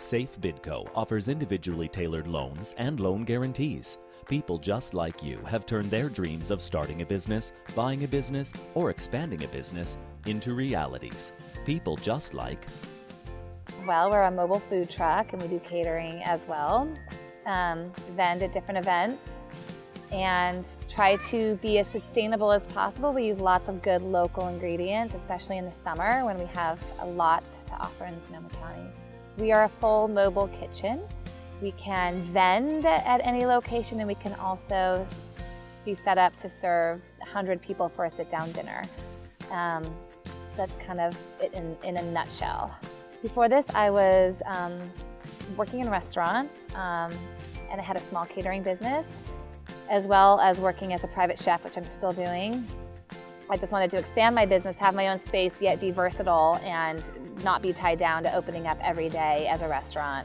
Safe Bidco offers individually tailored loans and loan guarantees. People just like you have turned their dreams of starting a business, buying a business, or expanding a business into realities. People just like well. We're a mobile food truck and we do catering as well. Um, vend at different events and try to be as sustainable as possible. We use lots of good local ingredients, especially in the summer when we have a lot to offer in Sonoma County. We are a full mobile kitchen. We can vend at any location and we can also be set up to serve 100 people for a sit-down dinner. Um, that's kind of it in, in a nutshell. Before this, I was um, working in restaurants um, and I had a small catering business as well as working as a private chef, which I'm still doing. I just wanted to expand my business, have my own space, yet be versatile and not be tied down to opening up every day as a restaurant.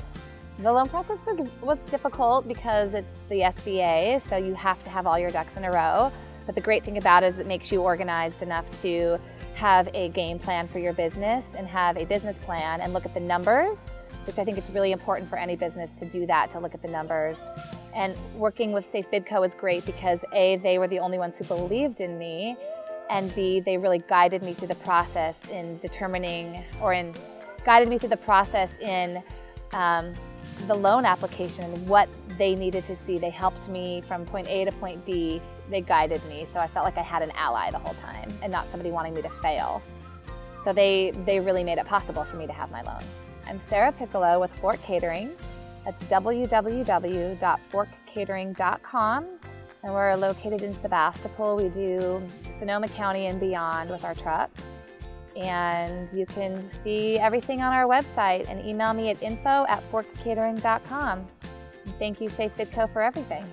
The loan process was, was difficult because it's the SBA, so you have to have all your ducks in a row. But the great thing about it is it makes you organized enough to have a game plan for your business and have a business plan and look at the numbers, which I think it's really important for any business to do that, to look at the numbers. And working with Safe Bidco was great because A, they were the only ones who believed in me, and B, they really guided me through the process in determining, or in guided me through the process in um, the loan application and what they needed to see. They helped me from point A to point B. They guided me, so I felt like I had an ally the whole time and not somebody wanting me to fail. So they, they really made it possible for me to have my loan. I'm Sarah Piccolo with Fork Catering. That's www.forkcatering.com and we're located in Sebastopol. We do Sonoma County and beyond with our trucks. And you can see everything on our website and email me at info at forkcatering.com. Thank you, Safe Bidco, for everything.